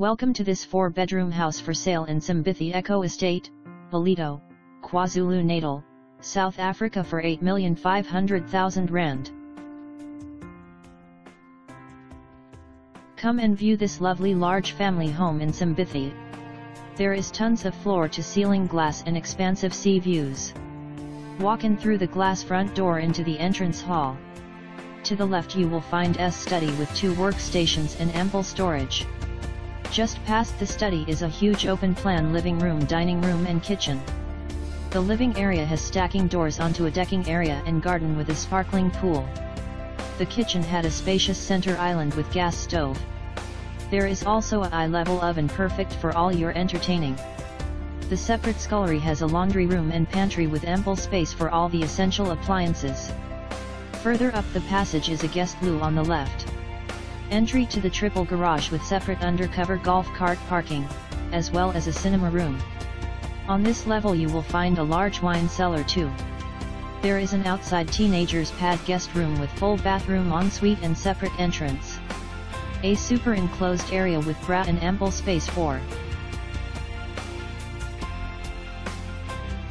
Welcome to this four-bedroom house for sale in Simbithi Eco Estate, Ballito, KwaZulu-Natal, South Africa for 8,500,000 rand. Come and view this lovely large family home in Simbithi. There is tons of floor-to-ceiling glass and expansive sea views. Walk in through the glass front door into the entrance hall. To the left you will find S study with two workstations and ample storage. Just past the study is a huge open plan living room dining room and kitchen. The living area has stacking doors onto a decking area and garden with a sparkling pool. The kitchen had a spacious center island with gas stove. There is also a eye-level oven perfect for all your entertaining. The separate scullery has a laundry room and pantry with ample space for all the essential appliances. Further up the passage is a guest loo on the left. Entry to the triple garage with separate undercover golf cart parking, as well as a cinema room. On this level you will find a large wine cellar too. There is an outside teenager's pad guest room with full bathroom ensuite and separate entrance. A super enclosed area with braai and ample space for.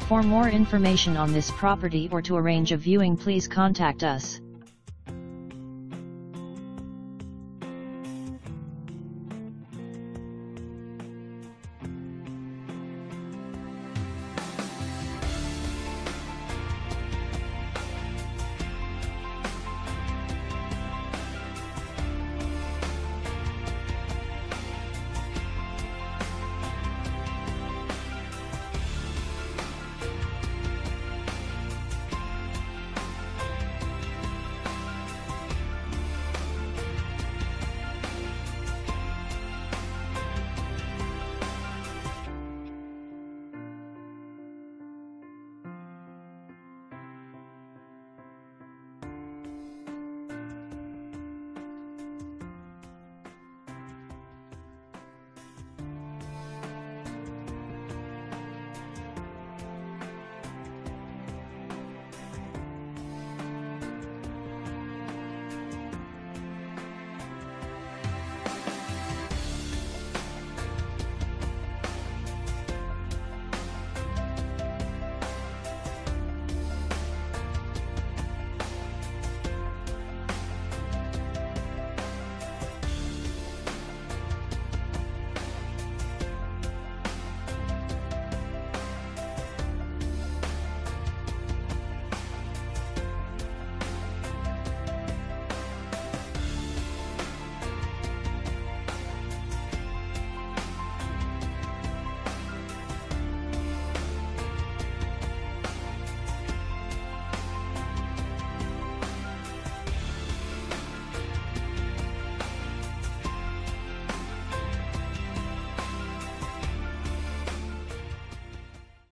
For more information on this property or to arrange a viewing please contact us.